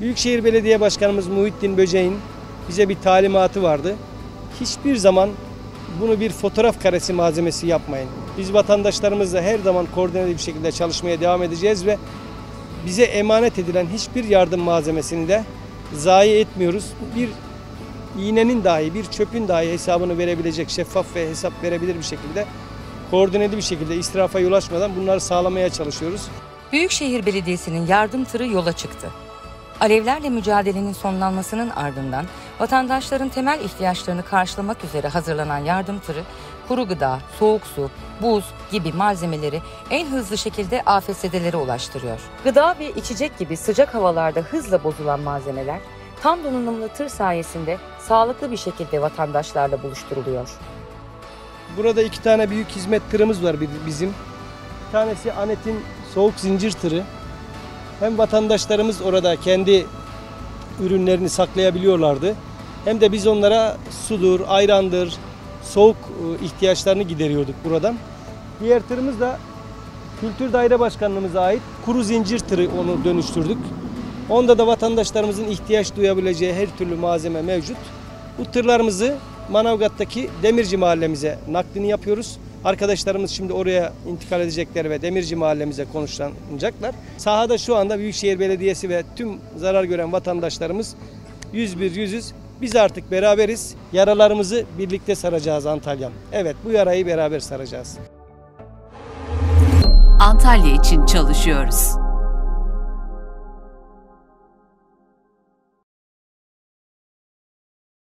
Büyükşehir Belediye Başkanımız Muhittin Böceğin bize bir talimatı vardı. Hiçbir zaman bunu bir fotoğraf karesi malzemesi yapmayın. Biz vatandaşlarımızla her zaman koordineli bir şekilde çalışmaya devam edeceğiz ve bize emanet edilen hiçbir yardım malzemesini de zayi etmiyoruz. Bir iğnenin dahi, bir çöpün dahi hesabını verebilecek, şeffaf ve hesap verebilir bir şekilde koordineli bir şekilde israfa yol açmadan bunları sağlamaya çalışıyoruz. Büyükşehir Belediyesi'nin yardım tırı yola çıktı. Alevlerle mücadelenin sonlanmasının ardından vatandaşların temel ihtiyaçlarını karşılamak üzere hazırlanan yardım tırı kuru gıda, soğuk su, buz gibi malzemeleri en hızlı şekilde AFS'lere ulaştırıyor. Gıda ve içecek gibi sıcak havalarda hızla bozulan malzemeler tam donanımlı tır sayesinde sağlıklı bir şekilde vatandaşlarla buluşturuluyor. Burada iki tane büyük hizmet tırımız var bir- bizim. Bir tanesi Anet'in soğuk zincir tırı. Hem vatandaşlarımız orada kendi ürünlerini saklayabiliyorlardı. Hem de biz onlara sudur, ayrandır, soğuk e, ihtiyaçlarını gideriyorduk buradan. Diğer tırımız da Kültür Daire Başkanlığımıza ait kuru zincir tırı onu dönüştürdük. Onda da vatandaşlarımızın ihtiyaç duyabileceği her türlü malzeme mevcut. Bu tırlarımızı Manavgat'taki Demirci mahallemize naklini yapıyoruz. Arkadaşlarımız şimdi oraya intikal edecekler ve Demirci mahallemize konuşlanacaklar. Sahada şu anda Büyükşehir Belediyesi ve tüm zarar gören vatandaşlarımız 101 yüzüz. Biz artık beraberiz. Yaralarımızı birlikte saracağız Antalya'm. Evet bu yarayı beraber saracağız. Antalya için çalışıyoruz.